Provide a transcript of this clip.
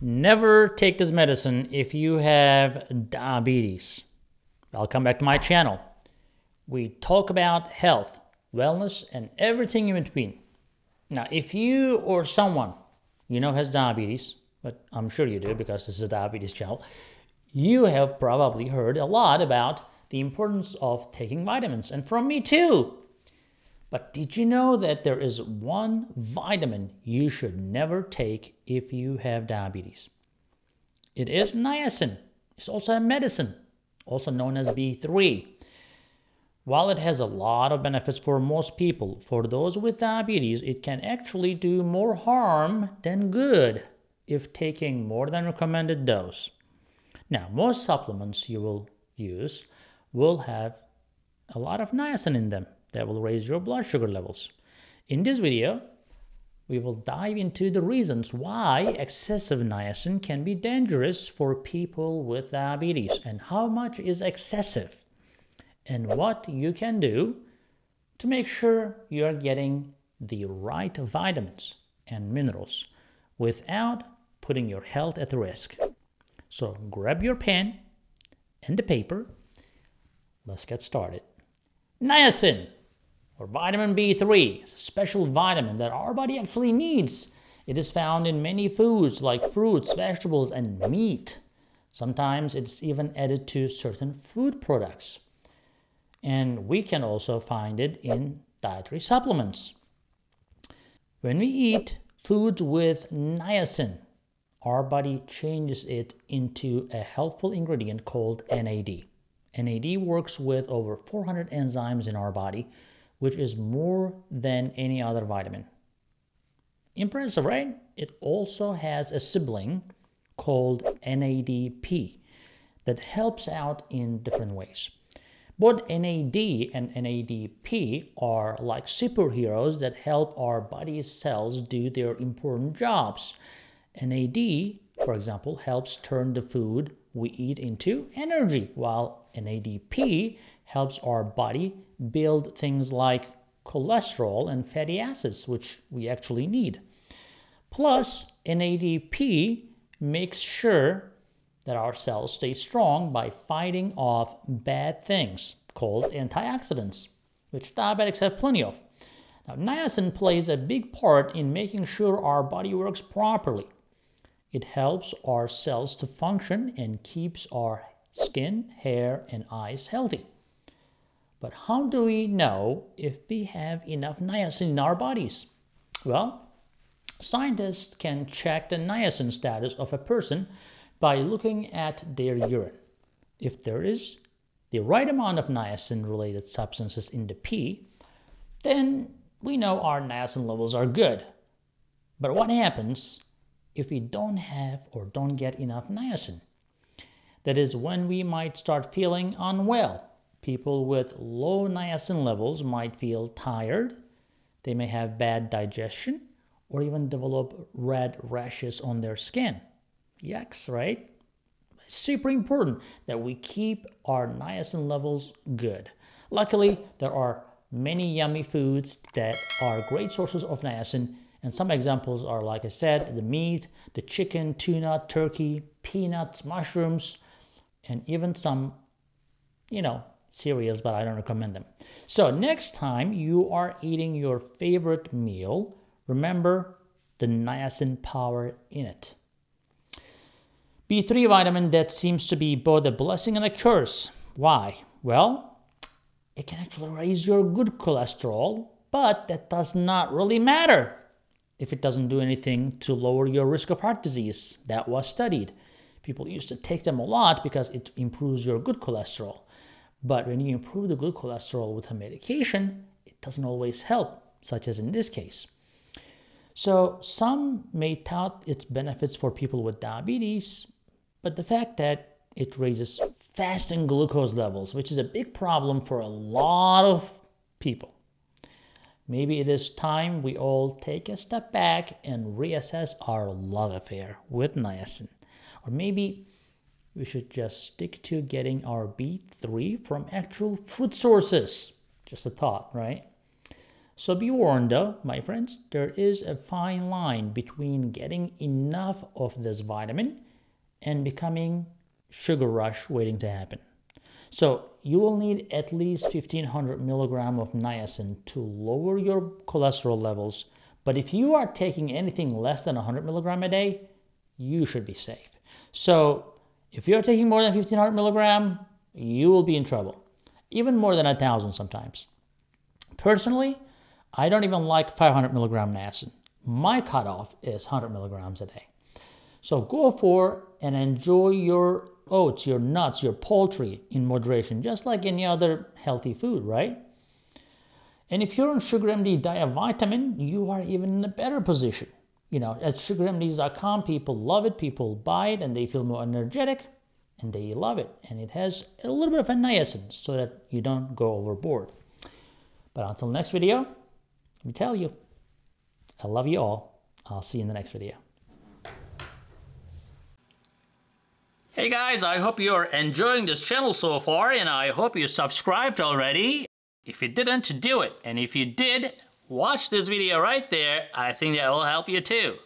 Never take this medicine if you have diabetes. Welcome back to my channel. We talk about health, wellness, and everything in between. Now, if you or someone you know has diabetes, but I'm sure you do because this is a diabetes channel, you have probably heard a lot about the importance of taking vitamins, and from me too. But did you know that there is one vitamin you should never take if you have diabetes? It is niacin. It's also a medicine, also known as B3. While it has a lot of benefits for most people, for those with diabetes, it can actually do more harm than good if taking more than recommended dose. Now, most supplements you will use will have a lot of niacin in them that will raise your blood sugar levels. In this video, we will dive into the reasons why excessive niacin can be dangerous for people with diabetes and how much is excessive and what you can do to make sure you are getting the right vitamins and minerals without putting your health at risk. So grab your pen and the paper. Let's get started. Niacin or vitamin B3 is a special vitamin that our body actually needs. It is found in many foods like fruits, vegetables, and meat. Sometimes it's even added to certain food products. And we can also find it in dietary supplements. When we eat foods with niacin, our body changes it into a helpful ingredient called NAD. NAD works with over 400 enzymes in our body which is more than any other vitamin. Impressive, right? It also has a sibling called NADP that helps out in different ways. Both NAD and NADP are like superheroes that help our body's cells do their important jobs. NAD, for example, helps turn the food we eat into energy, while NADP helps our body build things like cholesterol and fatty acids, which we actually need. Plus, NADP makes sure that our cells stay strong by fighting off bad things called antioxidants, which diabetics have plenty of. Now, niacin plays a big part in making sure our body works properly. It helps our cells to function and keeps our skin, hair, and eyes healthy. But how do we know if we have enough niacin in our bodies? Well, scientists can check the niacin status of a person by looking at their urine. If there is the right amount of niacin related substances in the pee, then we know our niacin levels are good. But what happens if we don't have or don't get enough niacin? That is when we might start feeling unwell People with low niacin levels might feel tired, they may have bad digestion, or even develop red rashes on their skin. Yikes, right? It's super important that we keep our niacin levels good. Luckily, there are many yummy foods that are great sources of niacin, and some examples are, like I said, the meat, the chicken, tuna, turkey, peanuts, mushrooms, and even some, you know, cereals, but I don't recommend them. So next time you are eating your favorite meal, remember the niacin power in it. B3 vitamin that seems to be both a blessing and a curse. Why? Well, it can actually raise your good cholesterol, but that does not really matter if it doesn't do anything to lower your risk of heart disease. That was studied. People used to take them a lot because it improves your good cholesterol. But when you improve the good cholesterol with a medication, it doesn't always help, such as in this case. So some may tout its benefits for people with diabetes, but the fact that it raises fasting glucose levels, which is a big problem for a lot of people. Maybe it is time we all take a step back and reassess our love affair with niacin. Or maybe we should just stick to getting our B3 from actual food sources. Just a thought, right? So be warned though, my friends, there is a fine line between getting enough of this vitamin and becoming sugar rush waiting to happen. So you will need at least 1500 milligram of niacin to lower your cholesterol levels. But if you are taking anything less than 100 milligram a day, you should be safe. So if you're taking more than 1500 milligram, you will be in trouble, even more than a thousand sometimes. Personally, I don't even like 500 milligram niacin. My cutoff is 100 milligrams a day. So go for and enjoy your oats, your nuts, your poultry in moderation, just like any other healthy food, right? And if you're on SugarMD Diavitamin, you are even in a better position. You know, at sugarmds.com, people love it, people buy it, and they feel more energetic, and they love it. And it has a little bit of a niacin so that you don't go overboard. But until next video, let me tell you, I love you all. I'll see you in the next video. Hey guys, I hope you're enjoying this channel so far and I hope you subscribed already. If you didn't, do it. And if you did, watch this video right there. I think that will help you too.